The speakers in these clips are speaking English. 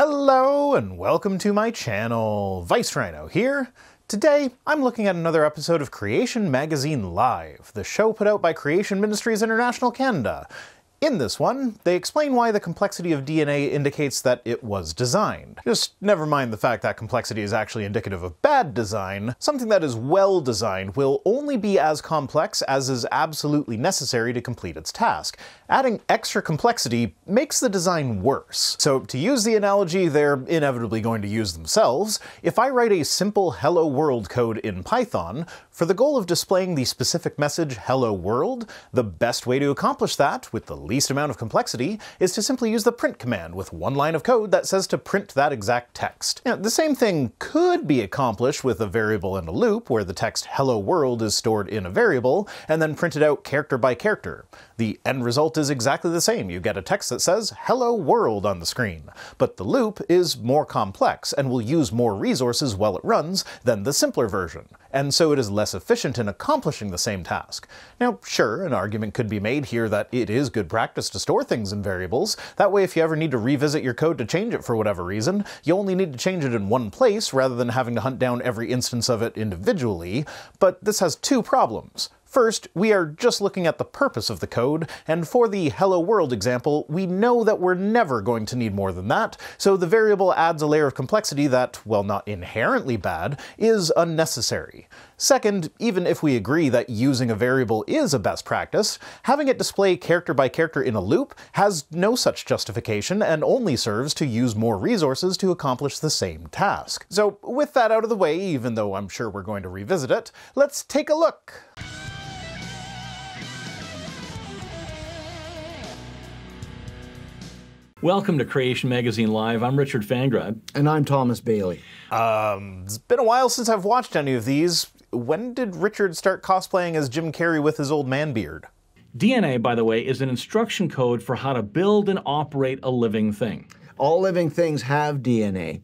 Hello and welcome to my channel. Viced Rhino here. Today, I'm looking at another episode of Creation Magazine Live, the show put out by Creation Ministries International Canada. In this one, they explain why the complexity of DNA indicates that it was designed. Just never mind the fact that complexity is actually indicative of bad design, something that is well designed will only be as complex as is absolutely necessary to complete its task. Adding extra complexity makes the design worse. So, to use the analogy they're inevitably going to use themselves, if I write a simple hello world code in Python, for the goal of displaying the specific message hello world, the best way to accomplish that, with the least amount of complexity is to simply use the print command with one line of code that says to print that exact text. Now, the same thing could be accomplished with a variable and a loop where the text hello world is stored in a variable and then printed out character by character. The end result is exactly the same. You get a text that says hello world on the screen. But the loop is more complex and will use more resources while it runs than the simpler version, and so it is less efficient in accomplishing the same task. Now, sure, an argument could be made here that it is good practice to store things in variables. That way, if you ever need to revisit your code to change it for whatever reason, you only need to change it in one place rather than having to hunt down every instance of it individually. But this has two problems. First, we are just looking at the purpose of the code, and for the hello world example, we know that we're never going to need more than that, so the variable adds a layer of complexity that, while not inherently bad, is unnecessary. Second, even if we agree that using a variable is a best practice, having it display character by character in a loop has no such justification and only serves to use more resources to accomplish the same task. So, with that out of the way, even though I'm sure we're going to revisit it, let's take a look. Welcome to Creation Magazine Live. I'm Richard Fangrad. And I'm Thomas Bailey. Um, it's been a while since I've watched any of these. When did Richard start cosplaying as Jim Carrey with his old man beard? DNA, by the way, is an instruction code for how to build and operate a living thing. All living things have DNA.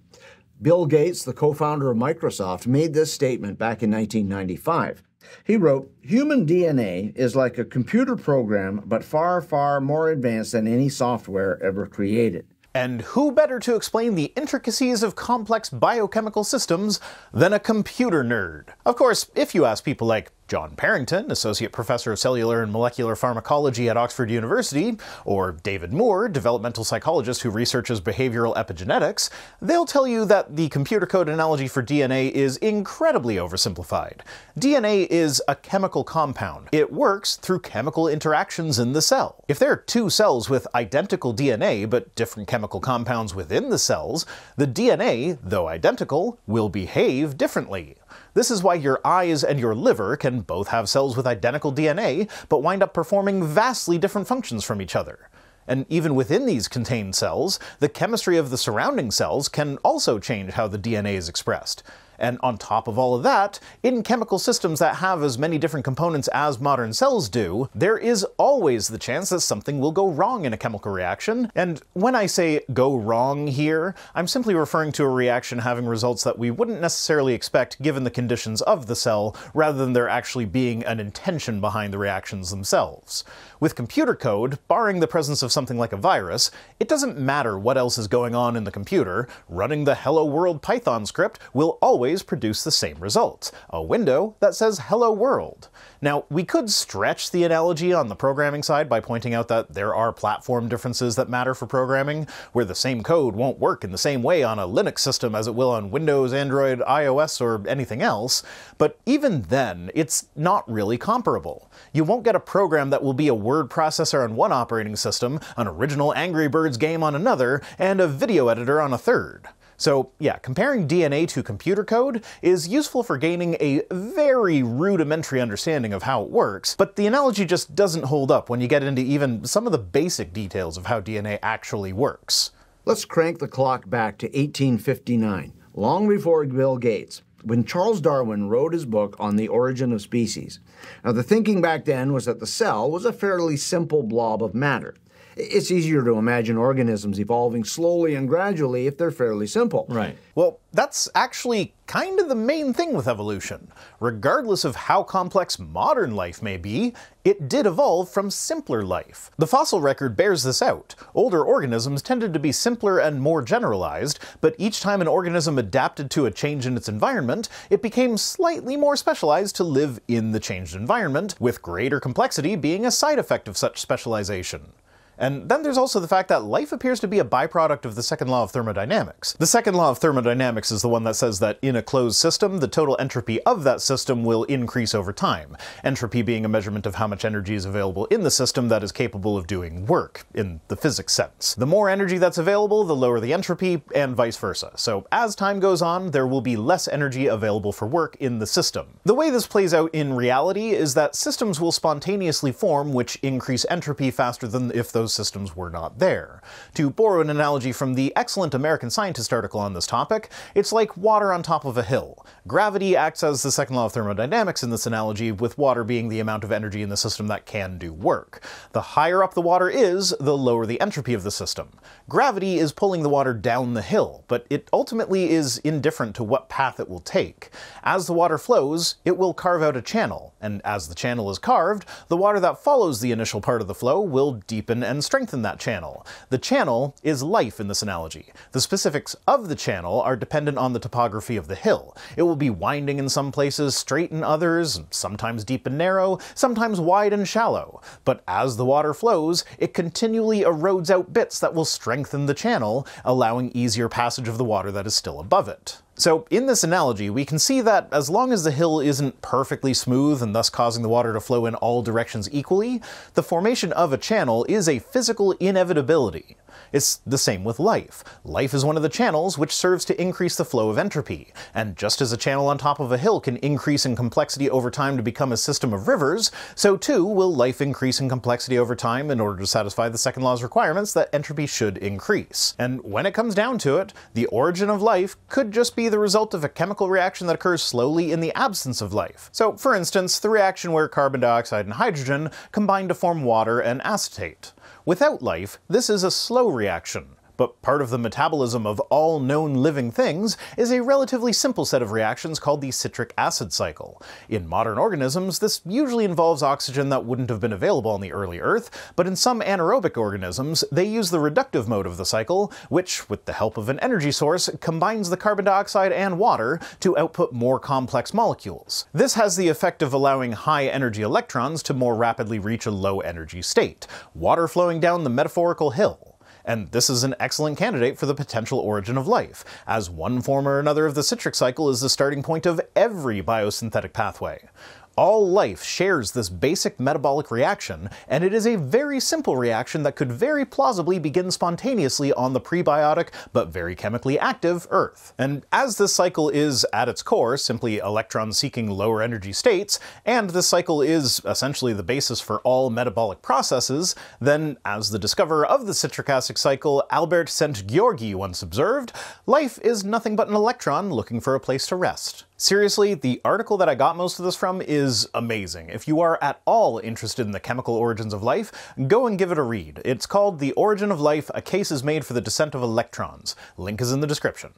Bill Gates, the co founder of Microsoft, made this statement back in 1995. He wrote, Human DNA is like a computer program, but far, far more advanced than any software ever created. And who better to explain the intricacies of complex biochemical systems than a computer nerd? Of course, if you ask people like John Parrington, Associate Professor of Cellular and Molecular Pharmacology at Oxford University, or David Moore, developmental psychologist who researches behavioral epigenetics, they'll tell you that the computer code analogy for DNA is incredibly oversimplified. DNA is a chemical compound. It works through chemical interactions in the cell. If there are two cells with identical DNA but different chemical compounds within the cells, the DNA, though identical, will behave differently. This is why your eyes and your liver can both have cells with identical DNA, but wind up performing vastly different functions from each other. And even within these contained cells, the chemistry of the surrounding cells can also change how the DNA is expressed. And on top of all of that, in chemical systems that have as many different components as modern cells do, there is always the chance that something will go wrong in a chemical reaction. And when I say go wrong here, I'm simply referring to a reaction having results that we wouldn't necessarily expect given the conditions of the cell, rather than there actually being an intention behind the reactions themselves. With computer code, barring the presence of something like a virus, it doesn't matter what else is going on in the computer, running the Hello World Python script will always produce the same result a window that says Hello World. Now, we could stretch the analogy on the programming side by pointing out that there are platform differences that matter for programming, where the same code won't work in the same way on a Linux system as it will on Windows, Android, iOS, or anything else, but even then, it's not really comparable. You won't get a program that will be a word processor on one operating system, an original Angry Birds game on another, and a video editor on a third. So, yeah, comparing DNA to computer code is useful for gaining a very rudimentary understanding of how it works, but the analogy just doesn't hold up when you get into even some of the basic details of how DNA actually works. Let's crank the clock back to 1859, long before Bill Gates when Charles Darwin wrote his book on the origin of species. Now, the thinking back then was that the cell was a fairly simple blob of matter. It's easier to imagine organisms evolving slowly and gradually if they're fairly simple. Right. Well, that's actually kind of the main thing with evolution. Regardless of how complex modern life may be, it did evolve from simpler life. The fossil record bears this out. Older organisms tended to be simpler and more generalized, but each time an organism adapted to a change in its environment, it became slightly more specialized to live in the changed environment, with greater complexity being a side effect of such specialization. And then there's also the fact that life appears to be a byproduct of the second law of thermodynamics. The second law of thermodynamics is the one that says that in a closed system, the total entropy of that system will increase over time. Entropy being a measurement of how much energy is available in the system that is capable of doing work, in the physics sense. The more energy that's available, the lower the entropy, and vice versa. So as time goes on, there will be less energy available for work in the system. The way this plays out in reality is that systems will spontaneously form which increase entropy faster than if those those systems were not there. To borrow an analogy from the excellent American Scientist article on this topic, it's like water on top of a hill. Gravity acts as the second law of thermodynamics in this analogy, with water being the amount of energy in the system that can do work. The higher up the water is, the lower the entropy of the system. Gravity is pulling the water down the hill, but it ultimately is indifferent to what path it will take. As the water flows, it will carve out a channel, and as the channel is carved, the water that follows the initial part of the flow will deepen and and strengthen that channel. The channel is life in this analogy. The specifics of the channel are dependent on the topography of the hill. It will be winding in some places, straight in others, sometimes deep and narrow, sometimes wide and shallow. But as the water flows, it continually erodes out bits that will strengthen the channel, allowing easier passage of the water that is still above it. So, in this analogy, we can see that as long as the hill isn't perfectly smooth and thus causing the water to flow in all directions equally, the formation of a channel is a physical inevitability. It's the same with life. Life is one of the channels which serves to increase the flow of entropy, and just as a channel on top of a hill can increase in complexity over time to become a system of rivers, so too will life increase in complexity over time in order to satisfy the second law's requirements that entropy should increase. And when it comes down to it, the origin of life could just be the result of a chemical reaction that occurs slowly in the absence of life. So, for instance, the reaction where carbon dioxide and hydrogen combine to form water and acetate. Without life, this is a slow reaction, but part of the metabolism of all known living things is a relatively simple set of reactions called the citric acid cycle. In modern organisms, this usually involves oxygen that wouldn't have been available on the early Earth, but in some anaerobic organisms, they use the reductive mode of the cycle, which, with the help of an energy source, combines the carbon dioxide and water to output more complex molecules. This has the effect of allowing high energy electrons to more rapidly reach a low energy state, water flowing down the metaphorical hill and this is an excellent candidate for the potential origin of life, as one form or another of the citric cycle is the starting point of every biosynthetic pathway. All life shares this basic metabolic reaction, and it is a very simple reaction that could very plausibly begin spontaneously on the prebiotic but very chemically active Earth. And as this cycle is, at its core, simply electrons seeking lower energy states, and this cycle is essentially the basis for all metabolic processes, then, as the discoverer of the citric acid cycle, Albert Szent-Györgyi once observed, life is nothing but an electron looking for a place to rest. Seriously, the article that I got most of this from is amazing. If you are at all interested in the chemical origins of life, go and give it a read. It's called The Origin of Life A Case is Made for the Descent of Electrons. Link is in the description.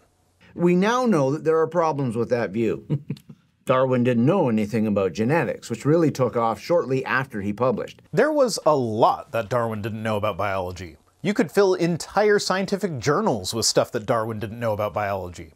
We now know that there are problems with that view. Darwin didn't know anything about genetics, which really took off shortly after he published. There was a lot that Darwin didn't know about biology. You could fill entire scientific journals with stuff that Darwin didn't know about biology.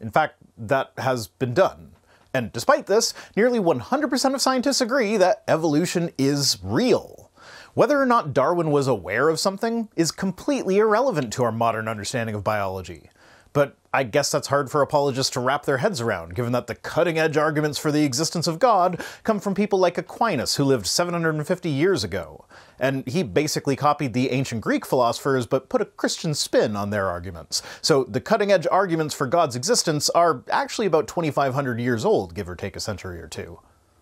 In fact, that has been done. And despite this, nearly 100% of scientists agree that evolution is real. Whether or not Darwin was aware of something is completely irrelevant to our modern understanding of biology. But I guess that's hard for apologists to wrap their heads around, given that the cutting edge arguments for the existence of God come from people like Aquinas, who lived 750 years ago. And he basically copied the ancient Greek philosophers but put a Christian spin on their arguments. So the cutting edge arguments for God's existence are actually about 2,500 years old, give or take a century or two.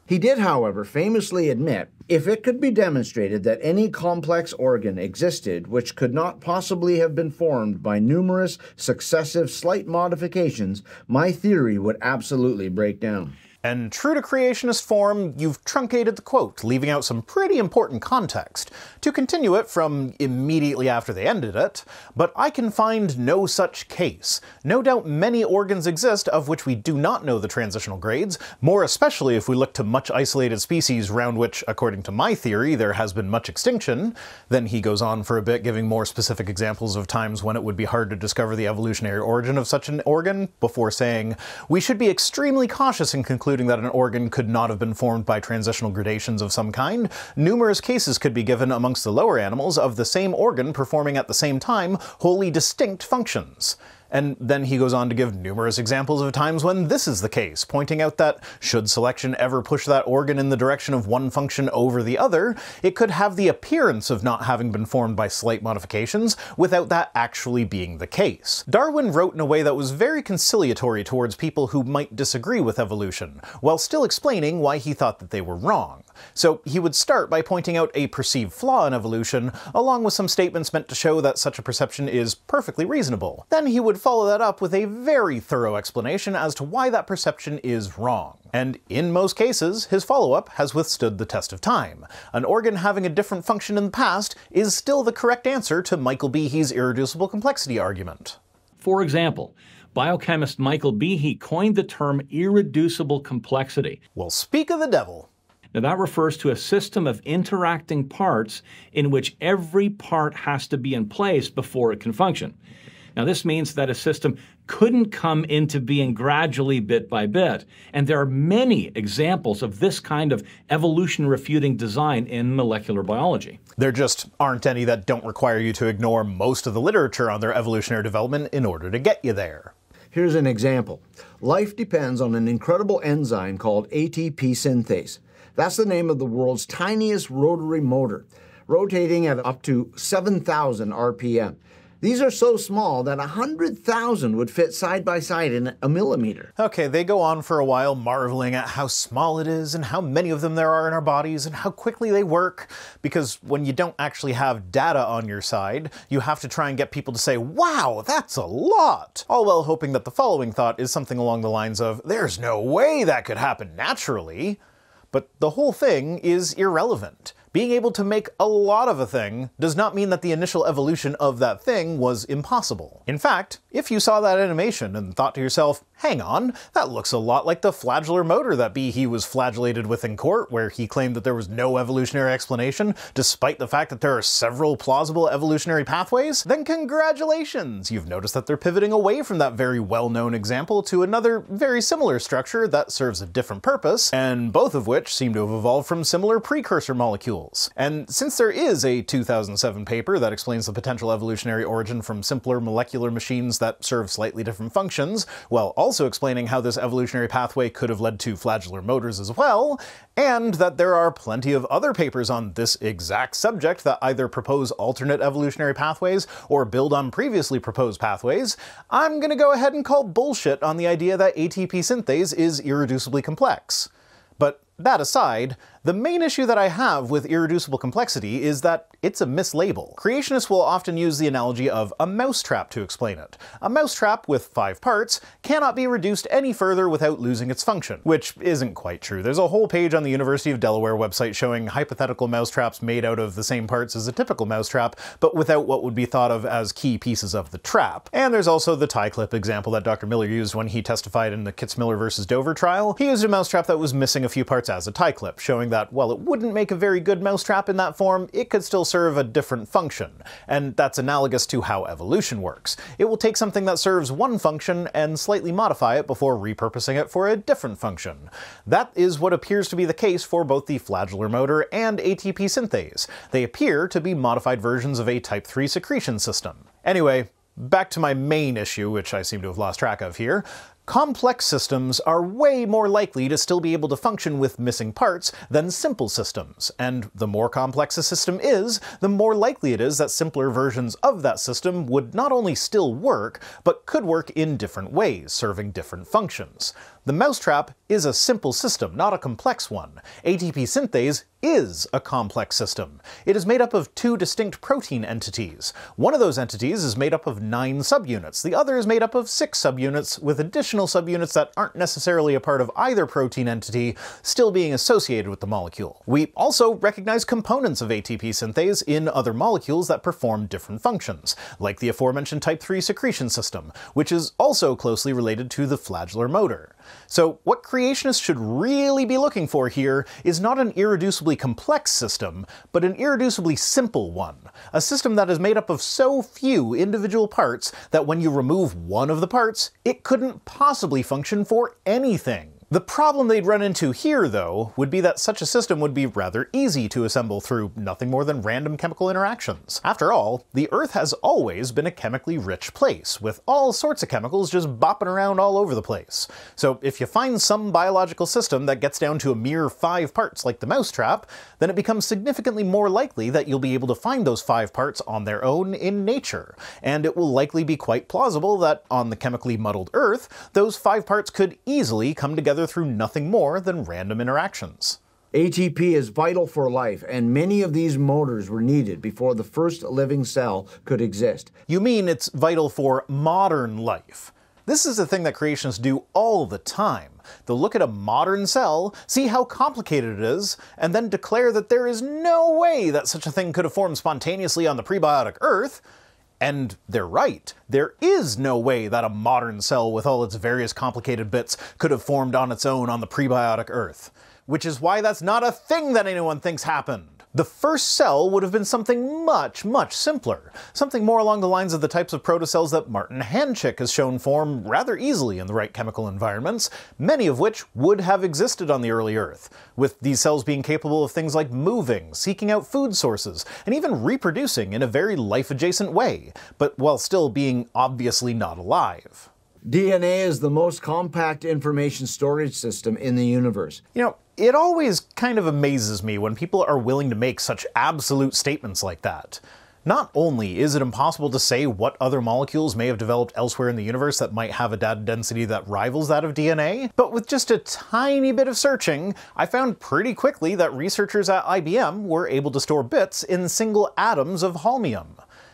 He did, however, famously admit if it could be demonstrated that any complex organ existed which could not possibly have been formed by numerous successive slight modifications, my theory would absolutely break down. And true to creationist form, you've truncated the quote, leaving out some pretty important context, to continue it from immediately after they ended it, but I can find no such case. No doubt many organs exist of which we do not know the transitional grades, more especially if we look to much isolated species round which, according to my theory, there has been much extinction. Then he goes on for a bit, giving more specific examples of times when it would be hard to discover the evolutionary origin of such an organ, before saying, We should be extremely cautious in concluding that an organ could not have been formed by transitional gradations of some kind. Numerous cases could be given amongst the lower animals of the same organ performing at the same time wholly distinct functions. And then he goes on to give numerous examples of times when this is the case, pointing out that should selection ever push that organ in the direction of one function over the other, it could have the appearance of not having been formed by slight modifications without that actually being the case. Darwin wrote in a way that was very conciliatory towards people who might disagree with evolution, while still explaining why he thought that they were wrong. So he would start by pointing out a perceived flaw in evolution, along with some statements meant to show that such a perception is perfectly reasonable. Then he would follow that up with a very thorough explanation as to why that perception is wrong. And in most cases, his follow up has withstood the test of time. An organ having a different function in the past is still the correct answer to Michael Behe's irreducible complexity argument. For example, biochemist Michael Behe coined the term irreducible complexity. Well, speak of the devil. Now, that refers to a system of interacting parts in which every part has to be in place before it can function. Now, this means that a system couldn't come into being gradually bit by bit. And there are many examples of this kind of evolution refuting design in molecular biology. There just aren't any that don't require you to ignore most of the literature on their evolutionary development in order to get you there. Here's an example. Life depends on an incredible enzyme called ATP synthase. That's the name of the world's tiniest rotary motor, rotating at up to 7,000 RPM. These are so small that 100,000 would fit side by side in a millimeter. Okay, they go on for a while marveling at how small it is and how many of them there are in our bodies and how quickly they work. Because when you don't actually have data on your side, you have to try and get people to say, wow, that's a lot! All while hoping that the following thought is something along the lines of, there's no way that could happen naturally. But the whole thing is irrelevant. Being able to make a lot of a thing does not mean that the initial evolution of that thing was impossible. In fact, if you saw that animation and thought to yourself, hang on, that looks a lot like the flagellar motor that Behe was flagellated with in court, where he claimed that there was no evolutionary explanation, despite the fact that there are several plausible evolutionary pathways, then congratulations! You've noticed that they're pivoting away from that very well-known example to another very similar structure that serves a different purpose, and both of which seem to have evolved from similar precursor molecules. And since there is a 2007 paper that explains the potential evolutionary origin from simpler molecular machines that serve slightly different functions, well, also explaining how this evolutionary pathway could have led to flagellar motors as well, and that there are plenty of other papers on this exact subject that either propose alternate evolutionary pathways or build on previously proposed pathways, I'm gonna go ahead and call bullshit on the idea that ATP synthase is irreducibly complex. But that aside, the main issue that I have with irreducible complexity is that it's a mislabel. Creationists will often use the analogy of a mousetrap to explain it. A mousetrap with five parts cannot be reduced any further without losing its function, which isn't quite true. There's a whole page on the University of Delaware website showing hypothetical mousetraps made out of the same parts as a typical mousetrap, but without what would be thought of as key pieces of the trap. And there's also the tie clip example that Dr. Miller used when he testified in the Kitzmiller versus Dover trial. He used a mousetrap that was missing a few parts as a tie clip, showing that while it wouldn't make a very good mousetrap in that form, it could still serve a different function. And that's analogous to how evolution works. It will take something that serves one function and slightly modify it before repurposing it for a different function. That is what appears to be the case for both the flagellar motor and ATP synthase. They appear to be modified versions of a type 3 secretion system. Anyway, back to my main issue, which I seem to have lost track of here. Complex systems are way more likely to still be able to function with missing parts than simple systems, and the more complex a system is, the more likely it is that simpler versions of that system would not only still work, but could work in different ways, serving different functions. The mousetrap is a simple system, not a complex one. ATP synthase is a complex system. It is made up of two distinct protein entities. One of those entities is made up of nine subunits. The other is made up of six subunits, with additional subunits that aren't necessarily a part of either protein entity still being associated with the molecule. We also recognize components of ATP synthase in other molecules that perform different functions, like the aforementioned type 3 secretion system, which is also closely related to the flagellar motor. So, what creationists should really be looking for here is not an irreducibly complex system, but an irreducibly simple one. A system that is made up of so few individual parts that when you remove one of the parts, it couldn't possibly function for anything. The problem they'd run into here, though, would be that such a system would be rather easy to assemble through nothing more than random chemical interactions. After all, the Earth has always been a chemically rich place, with all sorts of chemicals just bopping around all over the place. So if you find some biological system that gets down to a mere five parts like the mousetrap, then it becomes significantly more likely that you'll be able to find those five parts on their own in nature. And it will likely be quite plausible that on the chemically muddled Earth, those five parts could easily come together through nothing more than random interactions. ATP is vital for life, and many of these motors were needed before the first living cell could exist. You mean it's vital for modern life? This is a thing that creationists do all the time. They'll look at a modern cell, see how complicated it is, and then declare that there is no way that such a thing could have formed spontaneously on the prebiotic Earth, and they're right. There is no way that a modern cell with all its various complicated bits could have formed on its own on the prebiotic Earth. Which is why that's not a thing that anyone thinks happened. The first cell would have been something much, much simpler. Something more along the lines of the types of protocells that Martin Hanczyc has shown form rather easily in the right chemical environments, many of which would have existed on the early Earth, with these cells being capable of things like moving, seeking out food sources, and even reproducing in a very life adjacent way, but while still being obviously not alive. DNA is the most compact information storage system in the universe. You know, it always kind of amazes me when people are willing to make such absolute statements like that. Not only is it impossible to say what other molecules may have developed elsewhere in the universe that might have a data density that rivals that of DNA, but with just a tiny bit of searching, I found pretty quickly that researchers at IBM were able to store bits in single atoms of holmium.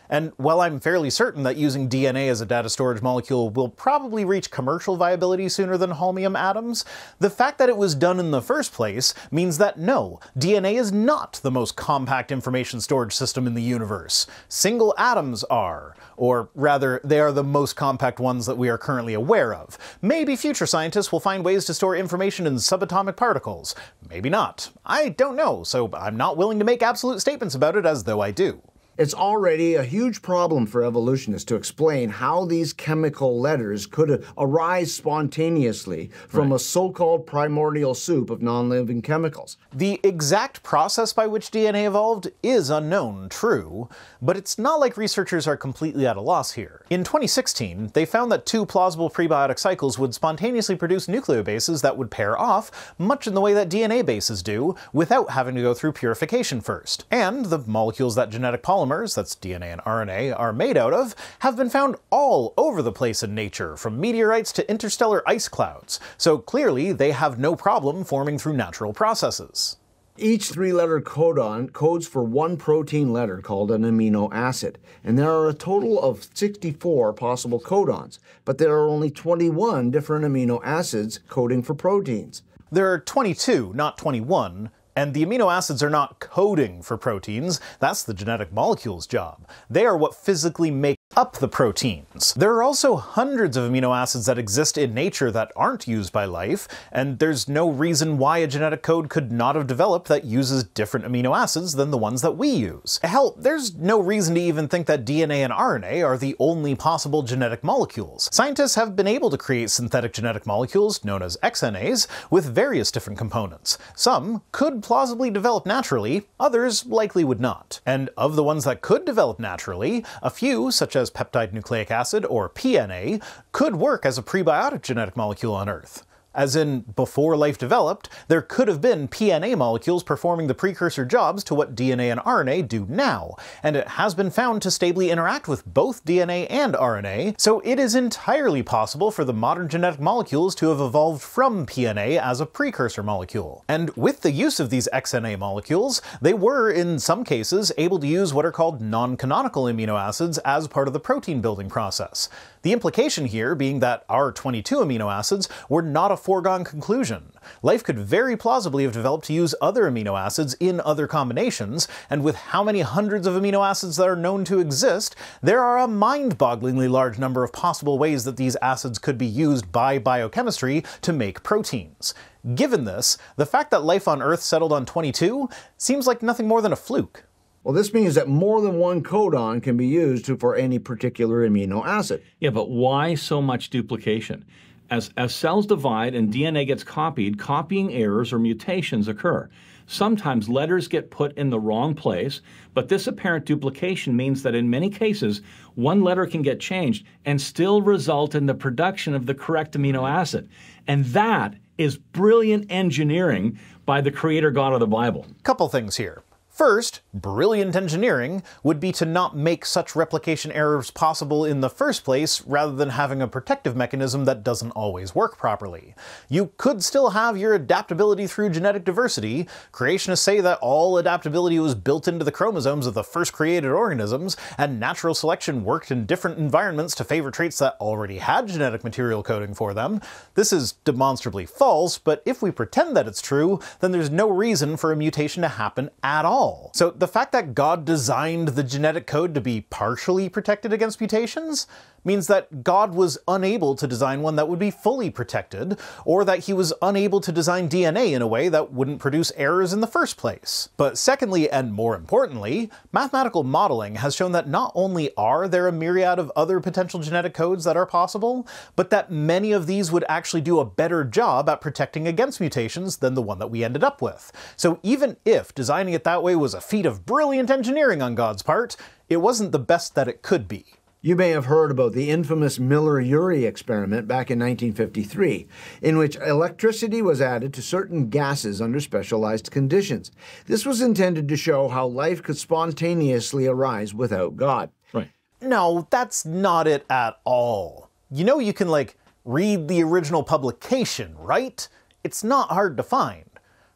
And while I'm fairly certain that using DNA as a data storage molecule will probably reach commercial viability sooner than holmium atoms, the fact that it was done in the first place means that no, DNA is not the most compact information storage system in the universe. Single atoms are, or rather, they are the most compact ones that we are currently aware of. Maybe future scientists will find ways to store information in subatomic particles. Maybe not. I don't know, so I'm not willing to make absolute statements about it as though I do. It's already a huge problem for evolutionists to explain how these chemical letters could arise spontaneously from right. a so called primordial soup of non living chemicals. The exact process by which DNA evolved is unknown, true, but it's not like researchers are completely at a loss here. In 2016, they found that two plausible prebiotic cycles would spontaneously produce nucleobases that would pair off, much in the way that DNA bases do, without having to go through purification first. And the molecules that genetic polymers, that's DNA and RNA, are made out of have been found all over the place in nature, from meteorites to interstellar ice clouds, so clearly they have no problem forming through natural processes. Each three letter codon codes for one protein letter called an amino acid, and there are a total of 64 possible codons, but there are only 21 different amino acids coding for proteins. There are 22, not 21, and the amino acids are not coding for proteins, that's the genetic molecule's job. They are what physically make up the proteins. There are also hundreds of amino acids that exist in nature that aren't used by life, and there's no reason why a genetic code could not have developed that uses different amino acids than the ones that we use. Hell, there's no reason to even think that DNA and RNA are the only possible genetic molecules. Scientists have been able to create synthetic genetic molecules, known as XNAs, with various different components. Some could plausibly develop naturally, others likely would not. And of the ones that could develop naturally, a few, such as as peptide nucleic acid, or PNA, could work as a prebiotic genetic molecule on Earth. As in, before life developed, there could have been PNA molecules performing the precursor jobs to what DNA and RNA do now, and it has been found to stably interact with both DNA and RNA, so it is entirely possible for the modern genetic molecules to have evolved from PNA as a precursor molecule. And with the use of these XNA molecules, they were, in some cases, able to use what are called non canonical amino acids as part of the protein building process. The implication here being that our 22 amino acids were not a foregone conclusion. Life could very plausibly have developed to use other amino acids in other combinations, and with how many hundreds of amino acids that are known to exist, there are a mind bogglingly large number of possible ways that these acids could be used by biochemistry to make proteins. Given this, the fact that life on Earth settled on 22 seems like nothing more than a fluke. Well, this means that more than one codon can be used for any particular amino acid. Yeah, but why so much duplication? As, as cells divide and DNA gets copied, copying errors or mutations occur. Sometimes letters get put in the wrong place, but this apparent duplication means that in many cases, one letter can get changed and still result in the production of the correct amino acid. And that is brilliant engineering by the creator God of the Bible. Couple things here. First, brilliant engineering would be to not make such replication errors possible in the first place rather than having a protective mechanism that doesn't always work properly. You could still have your adaptability through genetic diversity. Creationists say that all adaptability was built into the chromosomes of the first created organisms, and natural selection worked in different environments to favor traits that already had genetic material coding for them. This is demonstrably false, but if we pretend that it's true, then there's no reason for a mutation to happen at all all. So the fact that God designed the genetic code to be partially protected against mutations means that God was unable to design one that would be fully protected, or that he was unable to design DNA in a way that wouldn't produce errors in the first place. But secondly, and more importantly, mathematical modeling has shown that not only are there a myriad of other potential genetic codes that are possible, but that many of these would actually do a better job at protecting against mutations than the one that we ended up with. So even if designing it that way was a feat of brilliant engineering on God's part, it wasn't the best that it could be. You may have heard about the infamous Miller Urey experiment back in 1953, in which electricity was added to certain gases under specialized conditions. This was intended to show how life could spontaneously arise without God. Right. No, that's not it at all. You know, you can, like, read the original publication, right? It's not hard to find.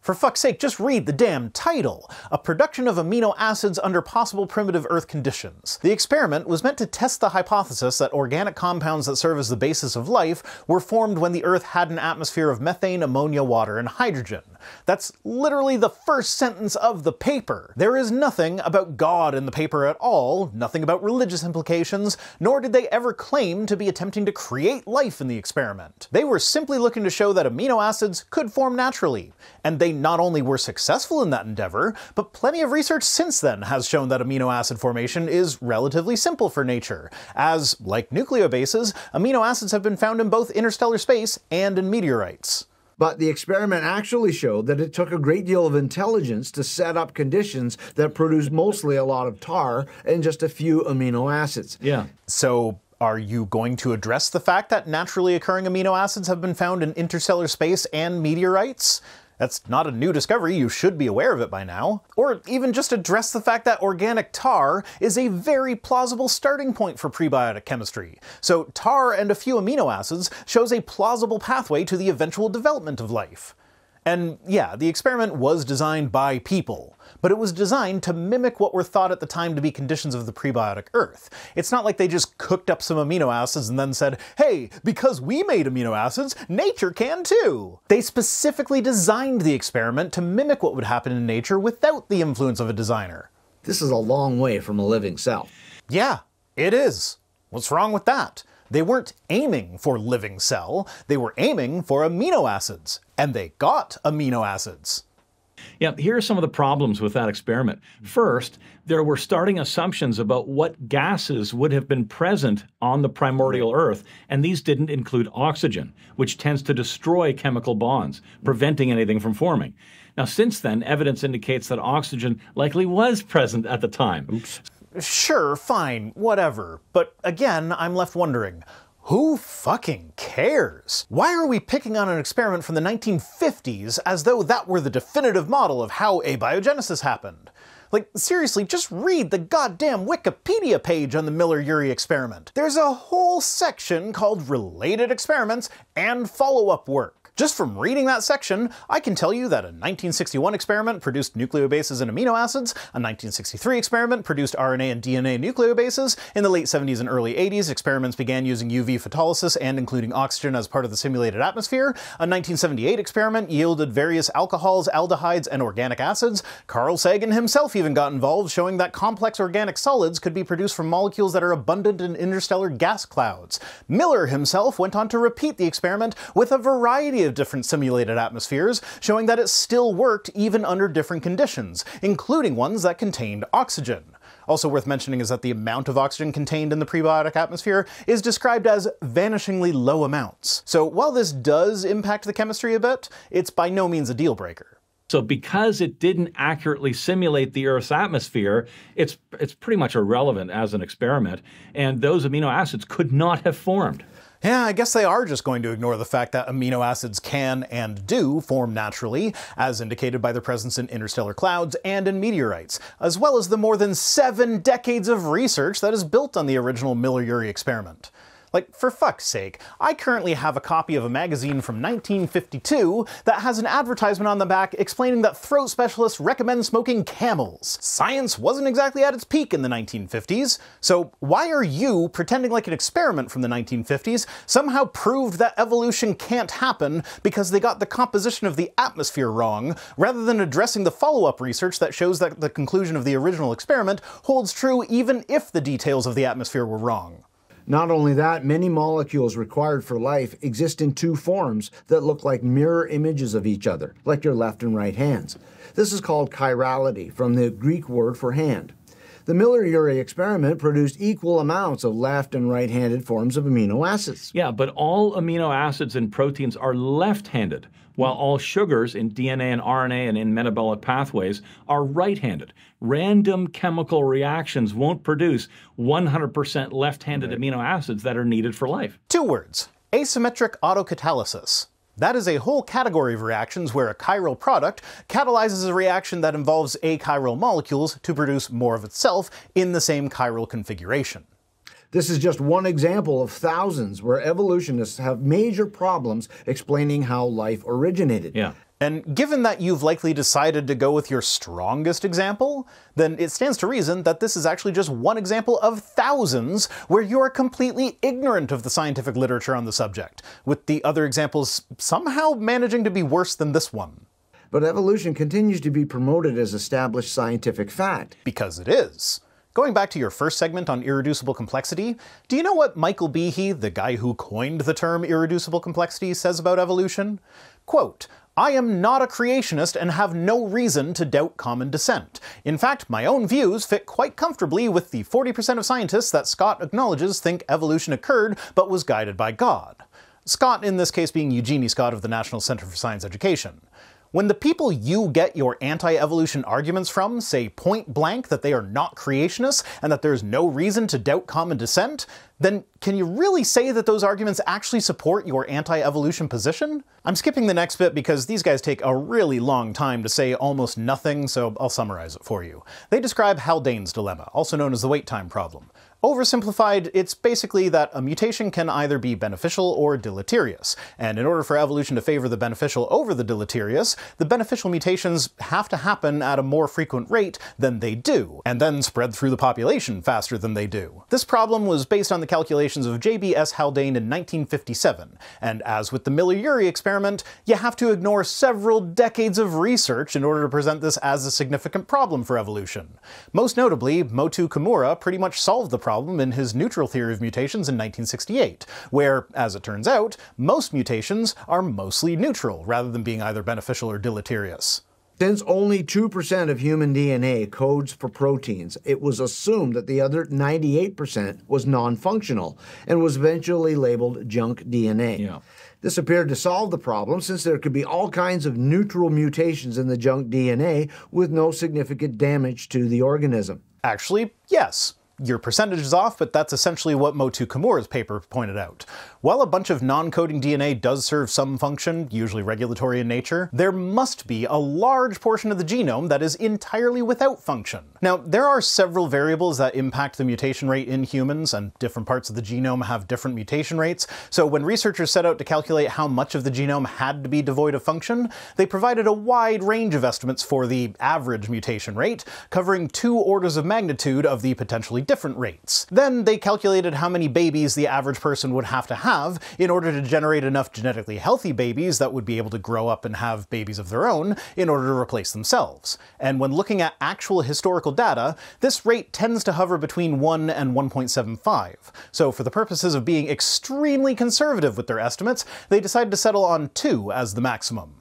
For fuck's sake, just read the damn title A Production of Amino Acids Under Possible Primitive Earth Conditions. The experiment was meant to test the hypothesis that organic compounds that serve as the basis of life were formed when the Earth had an atmosphere of methane, ammonia, water, and hydrogen. That's literally the first sentence of the paper. There is nothing about God in the paper at all, nothing about religious implications, nor did they ever claim to be attempting to create life in the experiment. They were simply looking to show that amino acids could form naturally, and they not only were successful in that endeavor, but plenty of research since then has shown that amino acid formation is relatively simple for nature, as, like nucleobases, amino acids have been found in both interstellar space and in meteorites. But the experiment actually showed that it took a great deal of intelligence to set up conditions that produce mostly a lot of tar and just a few amino acids. Yeah. So, are you going to address the fact that naturally occurring amino acids have been found in interstellar space and meteorites? That's not a new discovery, you should be aware of it by now. Or even just address the fact that organic tar is a very plausible starting point for prebiotic chemistry. So, tar and a few amino acids shows a plausible pathway to the eventual development of life. And yeah, the experiment was designed by people, but it was designed to mimic what were thought at the time to be conditions of the prebiotic Earth. It's not like they just cooked up some amino acids and then said, hey, because we made amino acids, nature can too. They specifically designed the experiment to mimic what would happen in nature without the influence of a designer. This is a long way from a living cell. Yeah, it is. What's wrong with that? They weren't aiming for living cell, they were aiming for amino acids, and they got amino acids. Yeah, here are some of the problems with that experiment. First, there were starting assumptions about what gases would have been present on the primordial Earth, and these didn't include oxygen, which tends to destroy chemical bonds, preventing anything from forming. Now, since then, evidence indicates that oxygen likely was present at the time. Oops. Sure, fine, whatever. But again, I'm left wondering Who fucking cares? Why are we picking on an experiment from the 1950s as though that were the definitive model of how abiogenesis happened? Like, seriously, just read the goddamn Wikipedia page on the Miller-Urey experiment. There's a whole section called Related Experiments and Follow-up Work. Just from reading that section, I can tell you that a 1961 experiment produced nucleobases and amino acids, a 1963 experiment produced RNA and DNA nucleobases, in the late 70s and early 80s, experiments began using UV photolysis and including oxygen as part of the simulated atmosphere, a 1978 experiment yielded various alcohols, aldehydes, and organic acids, Carl Sagan himself even got involved, showing that complex organic solids could be produced from molecules that are abundant in interstellar gas clouds. Miller himself went on to repeat the experiment with a variety of of different simulated atmospheres, showing that it still worked even under different conditions, including ones that contained oxygen. Also worth mentioning is that the amount of oxygen contained in the prebiotic atmosphere is described as vanishingly low amounts. So while this does impact the chemistry a bit, it's by no means a deal breaker. So because it didn't accurately simulate the Earth's atmosphere, it's it's pretty much irrelevant as an experiment, and those amino acids could not have formed. Yeah, I guess they are just going to ignore the fact that amino acids can and do form naturally, as indicated by their presence in interstellar clouds and in meteorites, as well as the more than seven decades of research that is built on the original Miller-Urey experiment. Like, for fuck's sake, I currently have a copy of a magazine from 1952 that has an advertisement on the back explaining that throat specialists recommend smoking camels. Science wasn't exactly at its peak in the 1950s, so why are you pretending like an experiment from the 1950s somehow proved that evolution can't happen because they got the composition of the atmosphere wrong, rather than addressing the follow-up research that shows that the conclusion of the original experiment holds true even if the details of the atmosphere were wrong? Not only that, many molecules required for life exist in two forms that look like mirror images of each other, like your left and right hands. This is called chirality, from the Greek word for hand. The Miller-Urey experiment produced equal amounts of left and right-handed forms of amino acids. Yeah, but all amino acids and proteins are left-handed, while all sugars in DNA and RNA and in metabolic pathways are right-handed. Random chemical reactions won't produce 100% left-handed right. amino acids that are needed for life. Two words, asymmetric autocatalysis. That is a whole category of reactions where a chiral product catalyzes a reaction that involves achiral molecules to produce more of itself in the same chiral configuration. This is just one example of thousands where evolutionists have major problems explaining how life originated. Yeah. And given that you've likely decided to go with your strongest example, then it stands to reason that this is actually just one example of thousands where you are completely ignorant of the scientific literature on the subject, with the other examples somehow managing to be worse than this one. But evolution continues to be promoted as established scientific fact. Because it is. Going back to your first segment on irreducible complexity, do you know what Michael Behe, the guy who coined the term irreducible complexity, says about evolution? Quote, I am not a creationist and have no reason to doubt common descent. In fact, my own views fit quite comfortably with the 40% of scientists that Scott acknowledges think evolution occurred but was guided by God. Scott, in this case, being Eugenie Scott of the National Center for Science Education. When the people you get your anti evolution arguments from say point blank that they are not creationists and that there's no reason to doubt common descent, then can you really say that those arguments actually support your anti evolution position? I'm skipping the next bit because these guys take a really long time to say almost nothing, so I'll summarize it for you. They describe Haldane's dilemma, also known as the wait time problem. Oversimplified, it's basically that a mutation can either be beneficial or deleterious, and in order for evolution to favor the beneficial over the deleterious, the beneficial mutations have to happen at a more frequent rate than they do, and then spread through the population faster than they do. This problem was based on the calculations of J.B.S. Haldane in 1957, and as with the Miller-Urey experiment, you have to ignore several decades of research in order to present this as a significant problem for evolution. Most notably, Motoo Kimura pretty much solved the problem in his neutral theory of mutations in 1968, where, as it turns out, most mutations are mostly neutral, rather than being either beneficial or deleterious. Since only 2% of human DNA codes for proteins, it was assumed that the other 98% was non functional and was eventually labeled junk DNA. Yeah. This appeared to solve the problem since there could be all kinds of neutral mutations in the junk DNA with no significant damage to the organism. Actually, yes. Your percentage is off, but that's essentially what Motoo Kimura's paper pointed out. While a bunch of non coding DNA does serve some function, usually regulatory in nature, there must be a large portion of the genome that is entirely without function. Now, there are several variables that impact the mutation rate in humans, and different parts of the genome have different mutation rates. So, when researchers set out to calculate how much of the genome had to be devoid of function, they provided a wide range of estimates for the average mutation rate, covering two orders of magnitude of the potentially different rates. Then they calculated how many babies the average person would have to have in order to generate enough genetically healthy babies that would be able to grow up and have babies of their own in order to replace themselves. And when looking at actual historical data, this rate tends to hover between 1 and 1.75. So for the purposes of being extremely conservative with their estimates, they decided to settle on 2 as the maximum.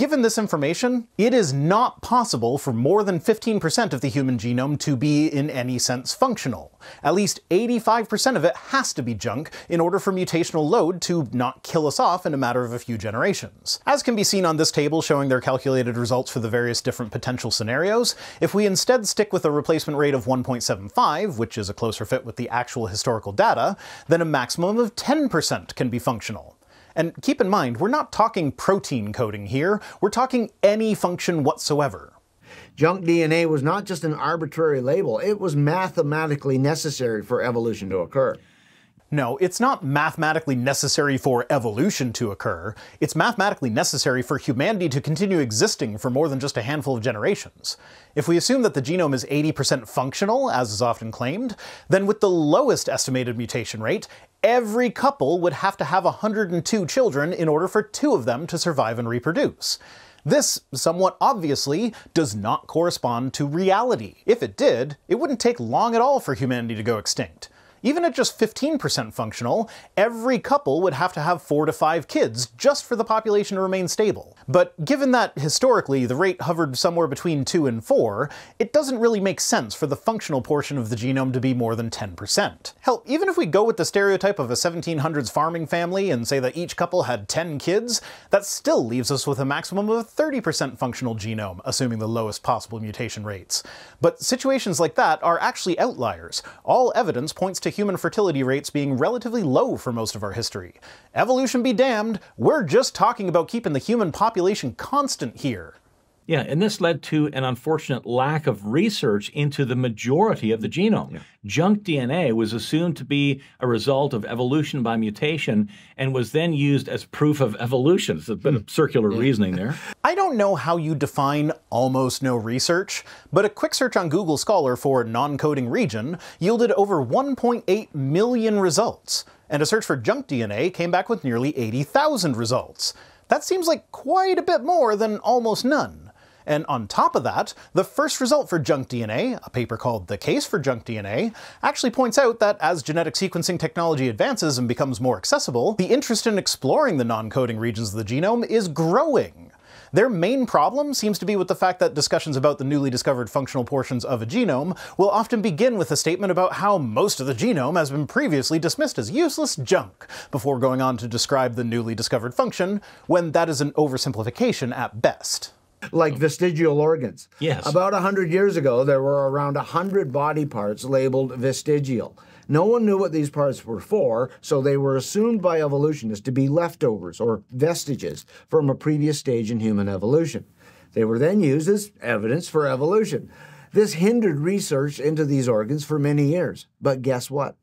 Given this information, it is not possible for more than 15% of the human genome to be in any sense functional. At least 85% of it has to be junk in order for mutational load to not kill us off in a matter of a few generations. As can be seen on this table showing their calculated results for the various different potential scenarios, if we instead stick with a replacement rate of 1.75, which is a closer fit with the actual historical data, then a maximum of 10% can be functional. And keep in mind, we're not talking protein coding here, we're talking any function whatsoever. Junk DNA was not just an arbitrary label, it was mathematically necessary for evolution to occur. No, it's not mathematically necessary for evolution to occur. It's mathematically necessary for humanity to continue existing for more than just a handful of generations. If we assume that the genome is 80% functional, as is often claimed, then with the lowest estimated mutation rate, every couple would have to have 102 children in order for two of them to survive and reproduce. This, somewhat obviously, does not correspond to reality. If it did, it wouldn't take long at all for humanity to go extinct. Even at just 15% functional, every couple would have to have four to five kids just for the population to remain stable. But given that historically the rate hovered somewhere between 2 and 4, it doesn't really make sense for the functional portion of the genome to be more than 10%. Hell, even if we go with the stereotype of a 1700s farming family and say that each couple had 10 kids, that still leaves us with a maximum of 30% functional genome, assuming the lowest possible mutation rates. But situations like that are actually outliers. All evidence points to human fertility rates being relatively low for most of our history. Evolution be damned, we're just talking about keeping the human population constant here. Yeah, and this led to an unfortunate lack of research into the majority of the mm. genome. Yeah. Junk DNA was assumed to be a result of evolution by mutation and was then used as proof of evolution. It's a bit of mm. circular reasoning there. I don't know how you define almost no research, but a quick search on Google Scholar for non coding region yielded over 1.8 million results, and a search for junk DNA came back with nearly 80,000 results. That seems like quite a bit more than almost none. And on top of that, the first result for junk DNA, a paper called The Case for Junk DNA, actually points out that as genetic sequencing technology advances and becomes more accessible, the interest in exploring the non coding regions of the genome is growing. Their main problem seems to be with the fact that discussions about the newly discovered functional portions of a genome will often begin with a statement about how most of the genome has been previously dismissed as useless junk, before going on to describe the newly discovered function, when that is an oversimplification at best like vestigial organs. Yes. About 100 years ago, there were around 100 body parts labeled vestigial. No one knew what these parts were for, so they were assumed by evolutionists to be leftovers or vestiges from a previous stage in human evolution. They were then used as evidence for evolution. This hindered research into these organs for many years. But guess what?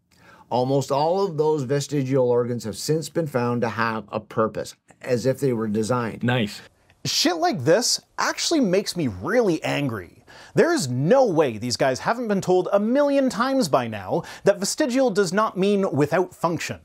Almost all of those vestigial organs have since been found to have a purpose, as if they were designed. Nice. Shit like this actually makes me really angry. There is no way these guys haven't been told a million times by now that vestigial does not mean without function.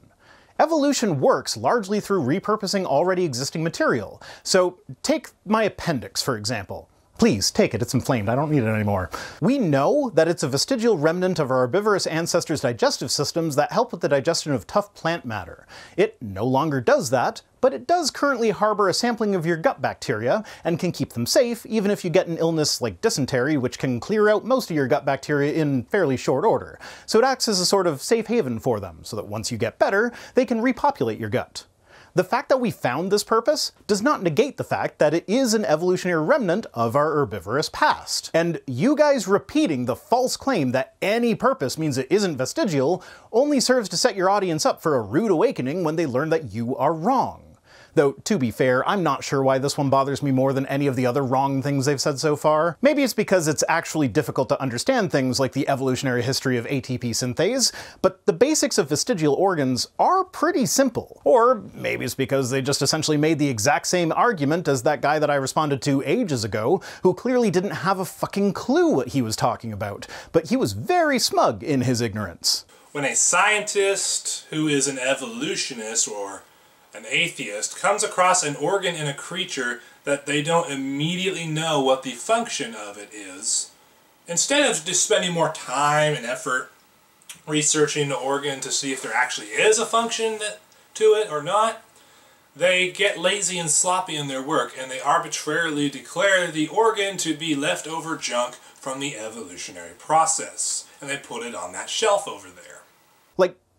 Evolution works largely through repurposing already existing material. So, take my appendix, for example. Please, take it, it's inflamed, I don't need it anymore. We know that it's a vestigial remnant of our herbivorous ancestors' digestive systems that help with the digestion of tough plant matter. It no longer does that, but it does currently harbor a sampling of your gut bacteria and can keep them safe even if you get an illness like dysentery, which can clear out most of your gut bacteria in fairly short order. So it acts as a sort of safe haven for them, so that once you get better, they can repopulate your gut. The fact that we found this purpose does not negate the fact that it is an evolutionary remnant of our herbivorous past. And you guys repeating the false claim that any purpose means it isn't vestigial only serves to set your audience up for a rude awakening when they learn that you are wrong. Though, to be fair, I'm not sure why this one bothers me more than any of the other wrong things they've said so far. Maybe it's because it's actually difficult to understand things like the evolutionary history of ATP synthase, but the basics of vestigial organs are pretty simple. Or maybe it's because they just essentially made the exact same argument as that guy that I responded to ages ago, who clearly didn't have a fucking clue what he was talking about, but he was very smug in his ignorance. When a scientist who is an evolutionist or an atheist, comes across an organ in a creature that they don't immediately know what the function of it is, instead of just spending more time and effort researching the organ to see if there actually is a function that, to it or not, they get lazy and sloppy in their work and they arbitrarily declare the organ to be leftover junk from the evolutionary process. And they put it on that shelf over there.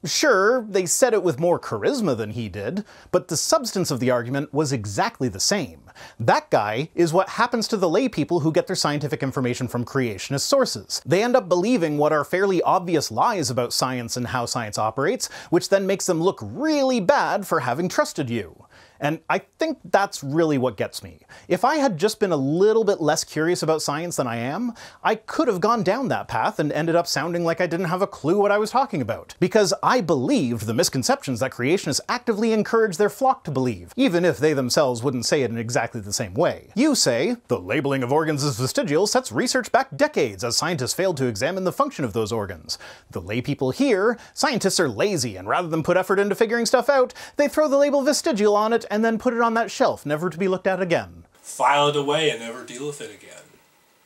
Sure, they said it with more charisma than he did, but the substance of the argument was exactly the same. That guy is what happens to the lay people who get their scientific information from creationist sources. They end up believing what are fairly obvious lies about science and how science operates, which then makes them look really bad for having trusted you. And I think that's really what gets me. If I had just been a little bit less curious about science than I am, I could have gone down that path and ended up sounding like I didn't have a clue what I was talking about. Because I believed the misconceptions that creationists actively encourage their flock to believe, even if they themselves wouldn't say it in exactly the same way. You say, the labeling of organs as vestigial sets research back decades as scientists failed to examine the function of those organs. The laypeople here, scientists are lazy and rather than put effort into figuring stuff out, they throw the label vestigial on it and then put it on that shelf, never to be looked at again. File it away and never deal with it again.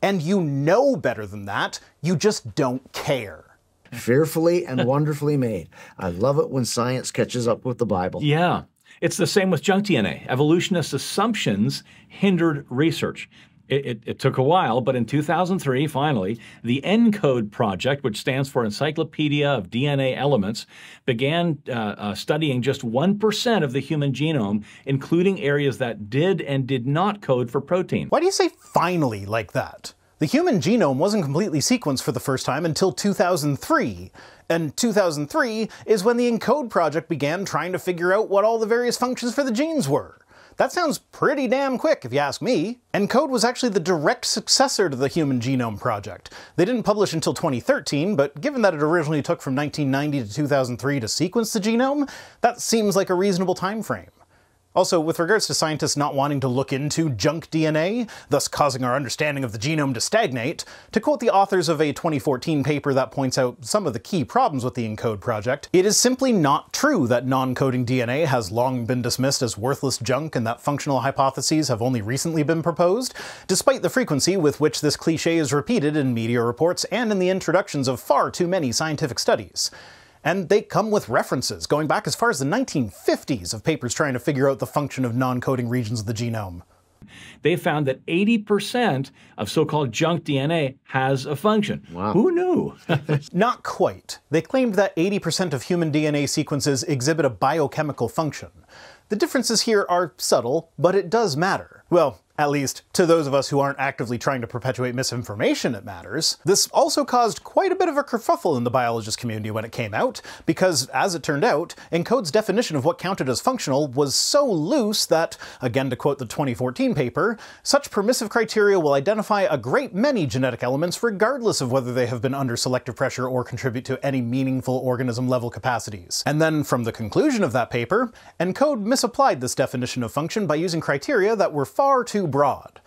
And you know better than that, you just don't care. Fearfully and wonderfully made. I love it when science catches up with the Bible. Yeah. It's the same with junk DNA. Evolutionist assumptions hindered research. It, it, it, took a while, but in 2003, finally, the ENCODE project, which stands for Encyclopedia of DNA Elements, began uh, uh, studying just 1% of the human genome, including areas that did and did not code for protein. Why do you say finally like that? The human genome wasn't completely sequenced for the first time until 2003. And 2003 is when the ENCODE project began trying to figure out what all the various functions for the genes were. That sounds pretty damn quick, if you ask me. ENCODE was actually the direct successor to the Human Genome Project. They didn't publish until 2013, but given that it originally took from 1990 to 2003 to sequence the genome, that seems like a reasonable time frame. Also, with regards to scientists not wanting to look into junk DNA, thus causing our understanding of the genome to stagnate, to quote the authors of a 2014 paper that points out some of the key problems with the ENCODE project, it is simply not true that non-coding DNA has long been dismissed as worthless junk and that functional hypotheses have only recently been proposed, despite the frequency with which this cliche is repeated in media reports and in the introductions of far too many scientific studies and they come with references going back as far as the 1950s of papers trying to figure out the function of non coding regions of the genome. They found that 80% of so called junk DNA has a function. Wow. Who knew? Not quite. They claimed that 80% of human DNA sequences exhibit a biochemical function. The differences here are subtle, but it does matter. Well, at least, to those of us who aren't actively trying to perpetuate misinformation, it matters. This also caused quite a bit of a kerfuffle in the biologist community when it came out, because, as it turned out, ENCODE's definition of what counted as functional was so loose that, again to quote the 2014 paper, such permissive criteria will identify a great many genetic elements regardless of whether they have been under selective pressure or contribute to any meaningful organism level capacities. And then, from the conclusion of that paper, ENCODE misapplied this definition of function by using criteria that were far too broad.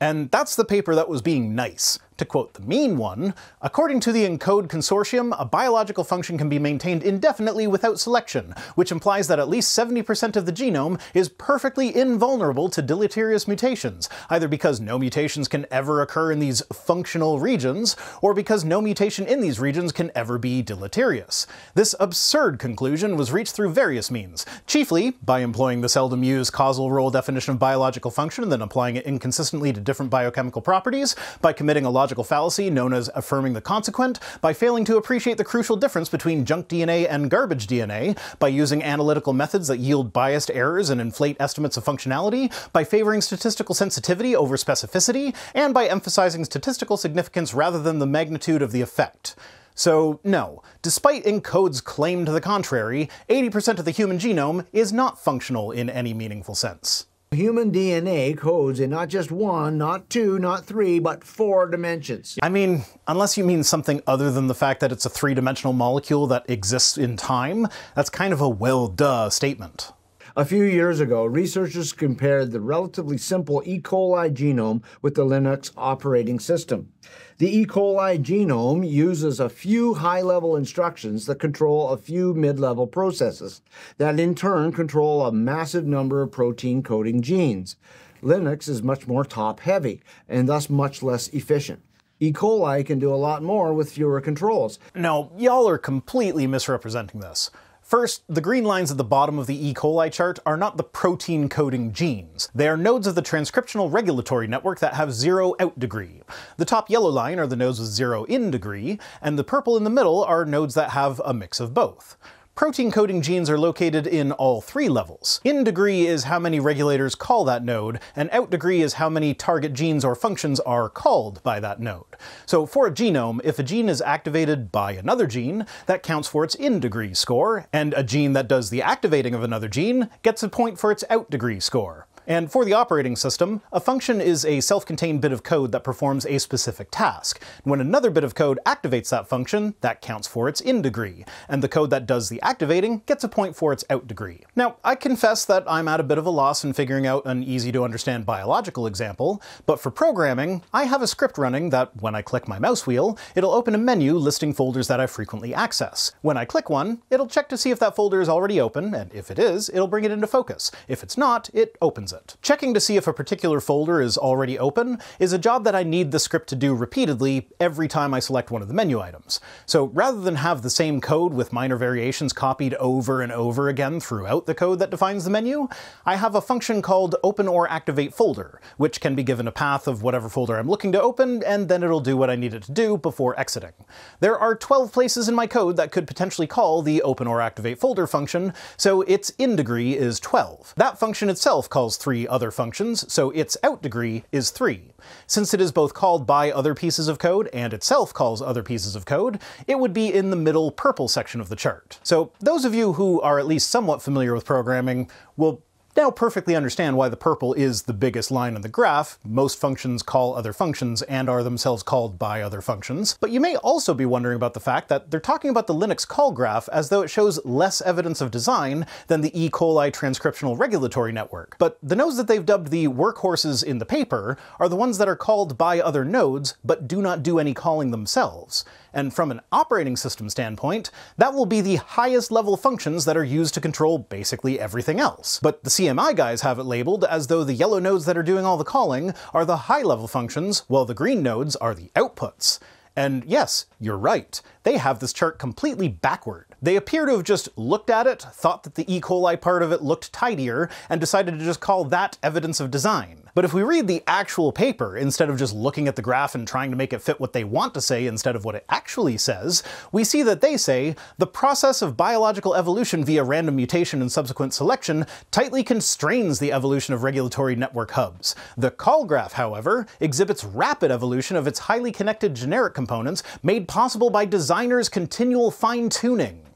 And that's the paper that was being nice. To quote the mean one, according to the ENCODE consortium, a biological function can be maintained indefinitely without selection, which implies that at least 70% of the genome is perfectly invulnerable to deleterious mutations, either because no mutations can ever occur in these functional regions, or because no mutation in these regions can ever be deleterious. This absurd conclusion was reached through various means, chiefly by employing the seldom used causal role definition of biological function and then applying it inconsistently to different biochemical properties, by committing a logical fallacy known as affirming the consequent by failing to appreciate the crucial difference between junk DNA and garbage DNA, by using analytical methods that yield biased errors and inflate estimates of functionality, by favoring statistical sensitivity over specificity, and by emphasizing statistical significance rather than the magnitude of the effect. So, no, despite ENCODE's claim to the contrary, 80% of the human genome is not functional in any meaningful sense. Human DNA codes in not just one, not two, not three, but four dimensions. I mean, unless you mean something other than the fact that it's a three dimensional molecule that exists in time, that's kind of a well duh statement. A few years ago, researchers compared the relatively simple E. coli genome with the Linux operating system. The E. coli genome uses a few high level instructions that control a few mid level processes, that in turn control a massive number of protein coding genes. Linux is much more top heavy and thus much less efficient. E. coli can do a lot more with fewer controls. No, y'all are completely misrepresenting this. First, the green lines at the bottom of the E. coli chart are not the protein coding genes. They are nodes of the transcriptional regulatory network that have zero out degree. The top yellow line are the nodes with zero in degree, and the purple in the middle are nodes that have a mix of both. Protein coding genes are located in all three levels. In degree is how many regulators call that node, and out degree is how many target genes or functions are called by that node. So for a genome, if a gene is activated by another gene, that counts for its in degree score, and a gene that does the activating of another gene gets a point for its out degree score. And for the operating system, a function is a self-contained bit of code that performs a specific task. When another bit of code activates that function, that counts for its in degree, and the code that does the activating gets a point for its out degree. Now, I confess that I'm at a bit of a loss in figuring out an easy to understand biological example, but for programming, I have a script running that when I click my mouse wheel, it'll open a menu listing folders that I frequently access. When I click one, it'll check to see if that folder is already open, and if it is, it'll bring it into focus. If it's not, it opens it Checking to see if a particular folder is already open is a job that I need the script to do repeatedly every time I select one of the menu items. So rather than have the same code with minor variations copied over and over again throughout the code that defines the menu, I have a function called open or activate folder, which can be given a path of whatever folder I'm looking to open, and then it'll do what I need it to do before exiting. There are 12 places in my code that could potentially call the open or activate folder function, so its in degree is 12. That function itself calls three other functions, so its out degree is 3. Since it is both called by other pieces of code and itself calls other pieces of code, it would be in the middle purple section of the chart. So those of you who are at least somewhat familiar with programming will now perfectly understand why the purple is the biggest line in the graph. Most functions call other functions and are themselves called by other functions. But you may also be wondering about the fact that they're talking about the Linux call graph as though it shows less evidence of design than the E. coli transcriptional regulatory network. But the nodes that they've dubbed the workhorses in the paper are the ones that are called by other nodes, but do not do any calling themselves. And from an operating system standpoint, that will be the highest level functions that are used to control basically everything else. But the CMI guys have it labeled as though the yellow nodes that are doing all the calling are the high level functions, while the green nodes are the outputs. And yes, you're right. They have this chart completely backward. They appear to have just looked at it, thought that the E. coli part of it looked tidier, and decided to just call that evidence of design. But if we read the actual paper, instead of just looking at the graph and trying to make it fit what they want to say instead of what it actually says, we see that they say the process of biological evolution via random mutation and subsequent selection tightly constrains the evolution of regulatory network hubs. The call graph, however, exhibits rapid evolution of its highly connected generic components made possible by designers' continual fine tuning.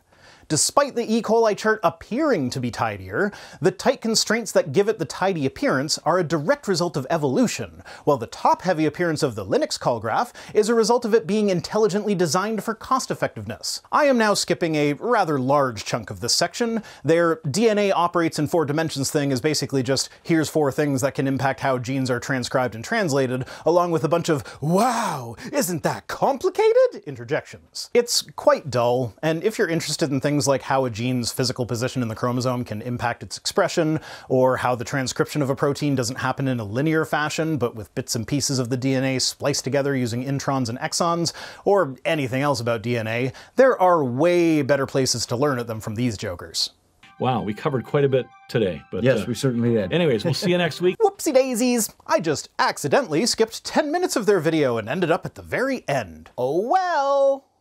Despite the E. coli chart appearing to be tidier, the tight constraints that give it the tidy appearance are a direct result of evolution, while the top-heavy appearance of the Linux call graph is a result of it being intelligently designed for cost effectiveness. I am now skipping a rather large chunk of this section. Their DNA operates in four dimensions thing is basically just here's four things that can impact how genes are transcribed and translated, along with a bunch of wow, isn't that complicated interjections. It's quite dull, and if you're interested in things things like how a gene's physical position in the chromosome can impact its expression, or how the transcription of a protein doesn't happen in a linear fashion, but with bits and pieces of the DNA spliced together using introns and exons, or anything else about DNA, there are way better places to learn at them from these jokers. Wow, we covered quite a bit today. But Yes, uh, we certainly did. anyways, we'll see you next week. Whoopsie daisies! I just accidentally skipped 10 minutes of their video and ended up at the very end. Oh well!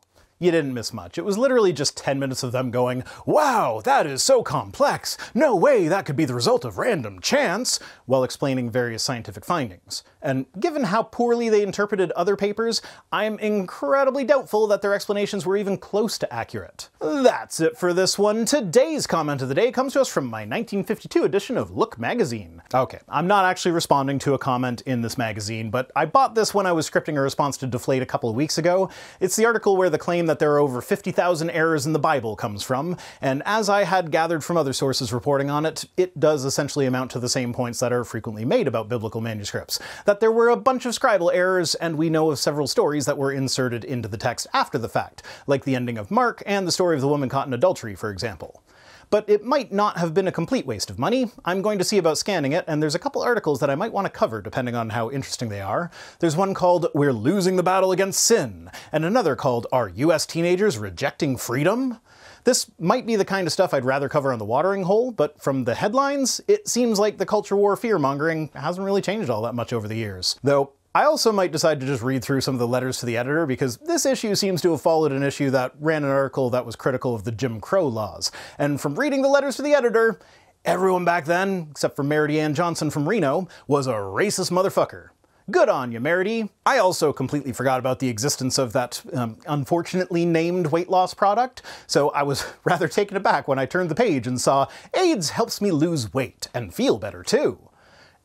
You didn't miss much. It was literally just 10 minutes of them going, Wow, that is so complex! No way that could be the result of random chance! while explaining various scientific findings. And given how poorly they interpreted other papers, I'm incredibly doubtful that their explanations were even close to accurate. That's it for this one. Today's comment of the day comes to us from my 1952 edition of Look magazine. Okay, I'm not actually responding to a comment in this magazine, but I bought this when I was scripting a response to Deflate a couple of weeks ago. It's the article where the claim that there are over 50,000 errors in the Bible comes from, and as I had gathered from other sources reporting on it, it does essentially amount to the same points that are frequently made about biblical manuscripts. That there were a bunch of scribal errors, and we know of several stories that were inserted into the text after the fact, like the ending of Mark and the story of the woman caught in adultery, for example. But it might not have been a complete waste of money. I'm going to see about scanning it, and there's a couple articles that I might want to cover depending on how interesting they are. There's one called We're Losing the Battle Against Sin, and another called Are US Teenagers Rejecting Freedom? This might be the kind of stuff I'd rather cover on the watering hole, but from the headlines, it seems like the culture war fear mongering hasn't really changed all that much over the years. Though, I also might decide to just read through some of the letters to the editor because this issue seems to have followed an issue that ran an article that was critical of the Jim Crow laws. And from reading the letters to the editor, everyone back then, except for Meredy Ann Johnson from Reno, was a racist motherfucker. Good on you, Meredy. I also completely forgot about the existence of that um, unfortunately named weight loss product, so I was rather taken aback when I turned the page and saw Ayds helps me lose weight and feel better too.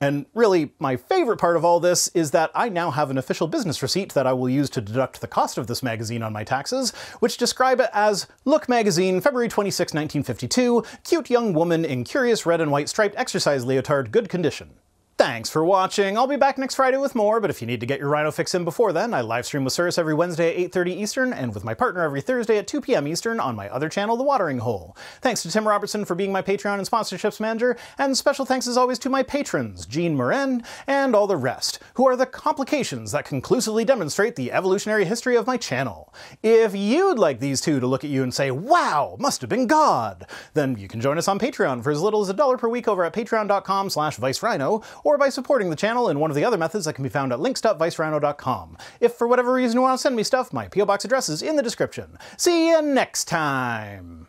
And really, my favorite part of all this is that I now have an official business receipt that I will use to deduct the cost of this magazine on my taxes, which describe it as Look Magazine, February 26, 1952, cute young woman in curious red and white striped exercise leotard, good condition. Thanks for watching. I'll be back next Friday with more, but if you need to get your Rhino fix in before then, I live stream with Cirrus every Wednesday at 8.30 Eastern and with my partner every Thursday at 2 p.m. Eastern on my other channel, The Watering Hole. Thanks to Tim Robertson for being my Patreon and sponsorships manager, and special thanks as always to my patrons, Jean Morin, and all the rest, who are the complications that conclusively demonstrate the evolutionary history of my channel. If you'd like these two to look at you and say, wow, must have been God, then you can join us on Patreon for as little as a dollar per week over at patreon.com slash vicedrhino, or by supporting the channel in one of the other methods that can be found at links.vicedrhino.com. If for whatever reason you want to send me stuff, my P.O. Box address is in the description. See you next time!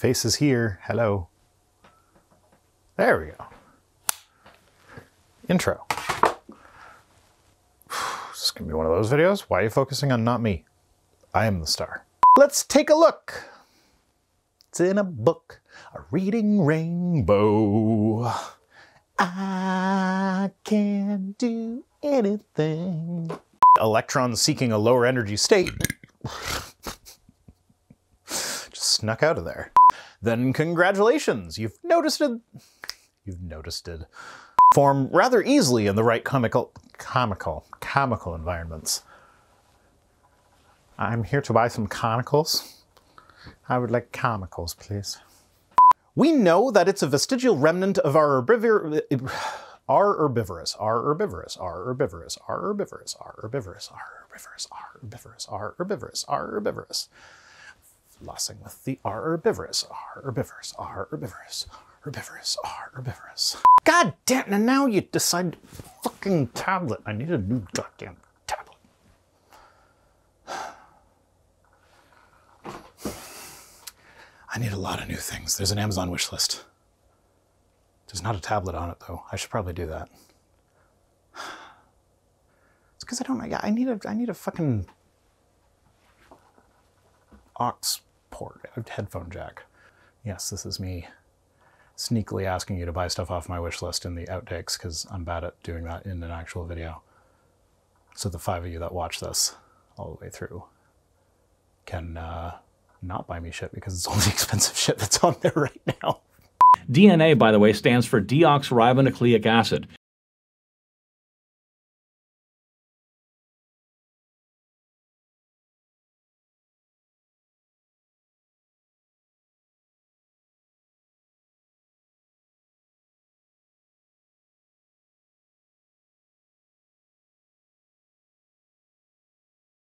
Face is here. Hello. There we go. Intro. This is going to be one of those videos. Why are you focusing on not me? I am the star. Let's take a look. It's in a book, a reading rainbow. I can do anything. Electrons seeking a lower energy state just snuck out of there. Then congratulations, you've noticed it. You've noticed it. Form rather easily in the right comical, comical, comical environments. I'm here to buy some conicals. I would like comicals, please. We know that it's a vestigial remnant of our herbivore. Are herbivorous, are herbivorous, are herbivorous, are herbivorous, are herbivorous, are herbivorous, are herbivorous, are herbivorous, are herbivorous flossing with the R herbivorous, R herbivorous, R herbivorous, herbivorous, R herbivorous. God damn, and now you decide fucking tablet. I need a new goddamn tablet. I need a lot of new things. There's an Amazon wish list. There's not a tablet on it though. I should probably do that. It's because I don't. I need a. I need a fucking aux port, headphone jack. Yes, this is me sneakily asking you to buy stuff off my wish list in the outtakes because I'm bad at doing that in an actual video. So the five of you that watch this all the way through can uh, not buy me shit because it's all the expensive shit that's on there right now. DNA, by the way, stands for deoxyribonucleic acid.